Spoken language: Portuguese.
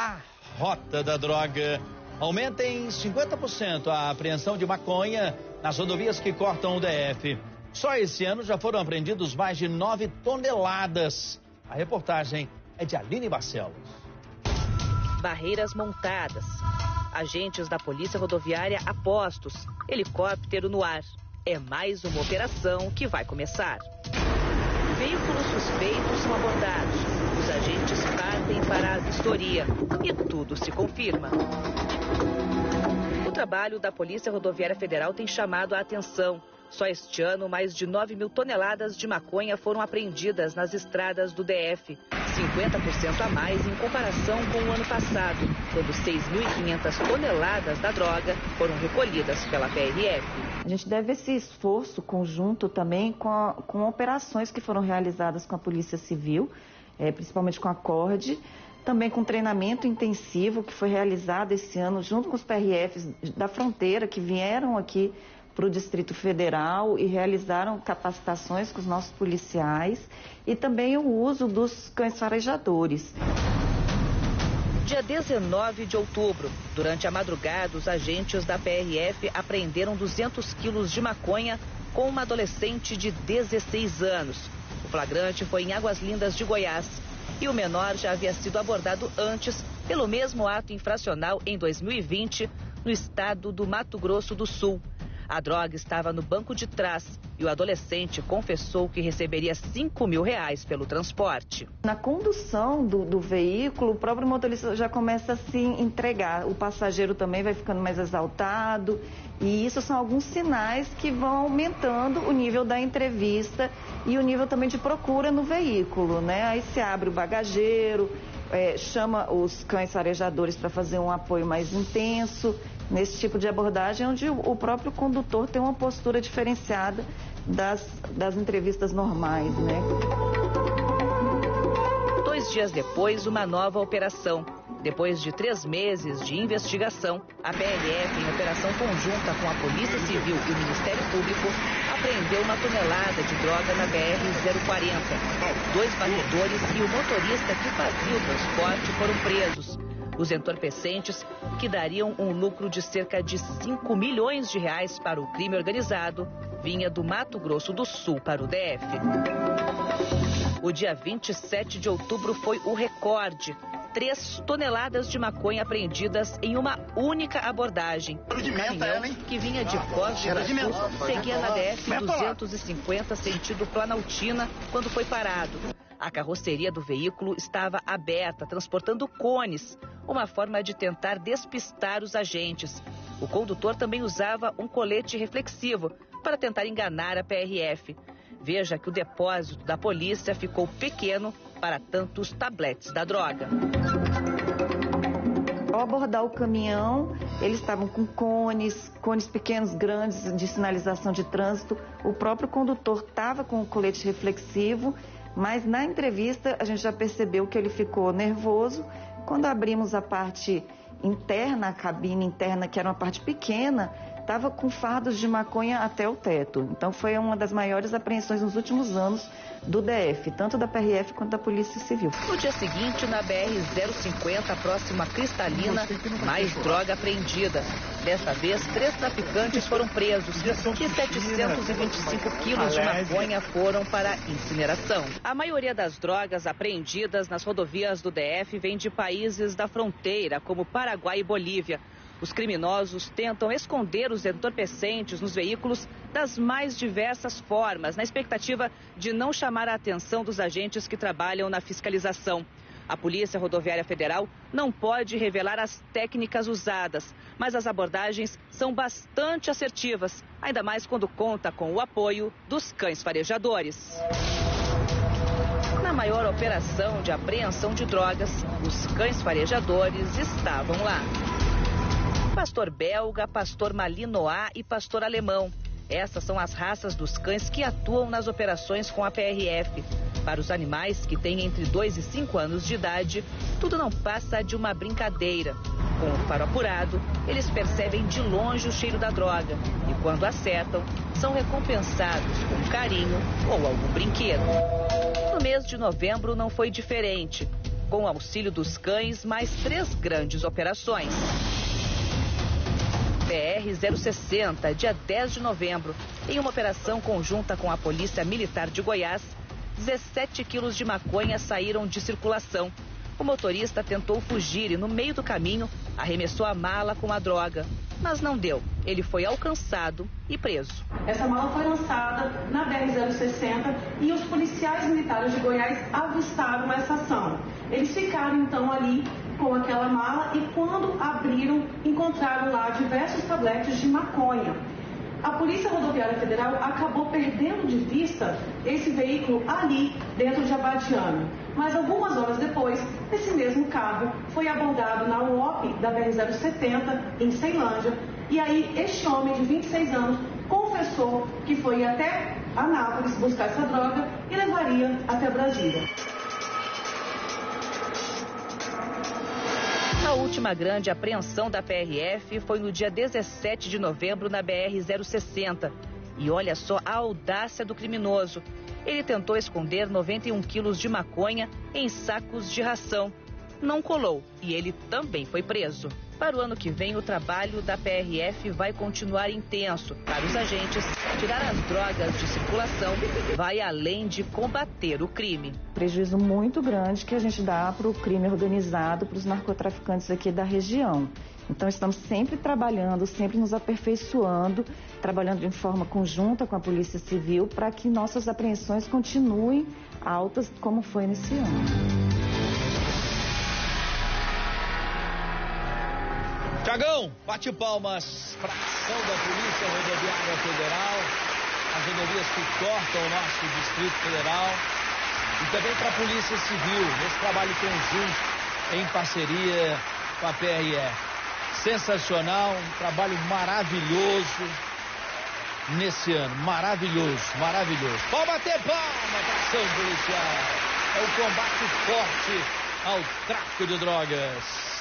a rota da droga. Aumenta em 50% a apreensão de maconha nas rodovias que cortam o DF. Só esse ano já foram apreendidos mais de 9 toneladas. A reportagem é de Aline Barcelos. Barreiras montadas. Agentes da Polícia Rodoviária apostos. Helicóptero no ar. É mais uma operação que vai começar. Veículos suspeitos são abordados. Os agentes partem para a e tudo se confirma. O trabalho da Polícia Rodoviária Federal tem chamado a atenção. Só este ano, mais de 9 mil toneladas de maconha foram apreendidas nas estradas do DF. 50% a mais em comparação com o ano passado, quando 6.500 toneladas da droga foram recolhidas pela PRF. A gente deve esse esforço conjunto também com, a, com operações que foram realizadas com a Polícia Civil, é, principalmente com a CORD, também com treinamento intensivo que foi realizado esse ano junto com os PRFs da fronteira que vieram aqui para o Distrito Federal e realizaram capacitações com os nossos policiais e também o uso dos cães farejadores. Dia 19 de outubro, durante a madrugada, os agentes da PRF apreenderam 200 quilos de maconha com uma adolescente de 16 anos. O flagrante foi em Águas Lindas de Goiás e o menor já havia sido abordado antes pelo mesmo ato infracional em 2020 no estado do Mato Grosso do Sul. A droga estava no banco de trás e o adolescente confessou que receberia 5 mil reais pelo transporte. Na condução do, do, veículo, o próprio motorista já começa a se entregar. O passageiro também vai ficando mais exaltado. E isso são alguns sinais que vão aumentando o nível da entrevista e o nível também de procura no veículo. Né? Aí se abre o bagageiro, é, chama os cães farejadores para fazer um apoio mais intenso nesse tipo de abordagem, onde o próprio condutor tem uma postura diferenciada das, das entrevistas normais. Né? Dois dias depois, uma nova operação. Depois de três meses de investigação, a PRF, em operação conjunta com a Polícia Civil e o Ministério Público, apreendeu uma tonelada de droga na BR-040. Dois batedores e o motorista que fazia o transporte foram presos. Os entorpecentes, que dariam um lucro de cerca de 5 milhões de reais para o crime organizado, vinha do Mato Grosso do Sul para o DF. O dia 27 de outubro foi o recorde. 3 toneladas de maconha apreendidas em uma única abordagem. O caminhão, que vinha de Foz do Sul, seguia na DF 250 sentido Planaltina quando foi parado. A carroceria do veículo estava aberta, transportando cones, uma forma de tentar despistar os agentes. O condutor também usava um colete reflexivo para tentar enganar a PRF. Veja que o depósito da polícia ficou pequeno para tantos tabletes da droga. Ao abordar o caminhão, eles estavam com cones, cones pequenos, grandes de sinalização de trânsito. O próprio condutor estava com o colete reflexivo, mas na entrevista a gente já percebeu que ele ficou nervoso. Quando abrimos a parte interna, a cabine interna, que era uma parte pequena, estava com fardos de maconha até o teto. Então foi uma das maiores apreensões nos últimos anos do DF, tanto da PRF quanto da Polícia Civil. No dia seguinte, na BR-050, próximo a Cristalina, mais droga apreendida. Desta vez, três traficantes foram presos e 725 quilos de maconha foram para incineração. A maioria das drogas apreendidas nas rodovias do DF vem de países da fronteira, como Paraguai e Bolívia. Os criminosos tentam esconder os entorpecentes nos veículos das mais diversas formas, na expectativa de não chamar a atenção dos agentes que trabalham na fiscalização. A Polícia Rodoviária Federal não pode revelar as técnicas usadas, mas as abordagens são bastante assertivas, ainda mais quando conta com o apoio dos cães farejadores. Na maior operação de apreensão de drogas, os cães farejadores estavam lá. Pastor belga, pastor malinois e pastor alemão. Essas são as raças dos cães que atuam nas operações com a PRF. Para os animais que têm entre 2 e 5 anos de idade, tudo não passa de uma brincadeira. Com o faro apurado, eles percebem de longe o cheiro da droga e, quando acertam, são recompensados com carinho ou algum brinquedo. No mês de novembro não foi diferente. com o auxílio dos cães, mais três grandes operações. BR-060, dia 10 de novembro, em uma operação conjunta com a Polícia Militar de Goiás, 17 quilos de maconha saíram de circulação. O motorista tentou fugir e, no meio do caminho, arremessou a mala com a droga. Mas não deu. Ele foi alcançado e preso. Essa mala foi lançada na BR-060 e os policiais militares de Goiás avistaram essa ação. Eles ficaram então ali com aquela mala e quando abriram, encontraram lá diversos tabletes de maconha. A Polícia Rodoviária Federal acabou perdendo de vista esse veículo ali dentro de Abadiano. Mas algumas horas depois, esse mesmo carro foi abordado na UOP da BR-070, em Ceilândia, e aí este homem de 26 anos confessou que foi até Anápolis buscar essa droga e levaria até Brasília. A última grande apreensão da PRF foi no dia 17 de novembro na BR-060. E olha só a audácia do criminoso. Ele tentou esconder 91 quilos de maconha em sacos de ração. Não colou e ele também foi preso. Para o ano que vem, o trabalho da PRF vai continuar intenso. Para os agentes, tirar as drogas de circulação vai além de combater o crime. Prejuízo muito grande que a gente dá para o crime organizado, para os narcotraficantes aqui da região. Então, estamos sempre trabalhando, sempre nos aperfeiçoando, trabalhando de forma conjunta com a Polícia Civil para que nossas apreensões continuem altas como foi nesse ano. Tiagão, bate palmas para ação da Polícia Rodoviária Federal, as rodovias que cortam o nosso Distrito Federal e também para a Polícia Civil, nesse trabalho conjunto em parceria com a PRF. Sensacional, um trabalho maravilhoso nesse ano, maravilhoso, maravilhoso. Pode bater palma para a ação policial. É o combate forte ao tráfico de drogas.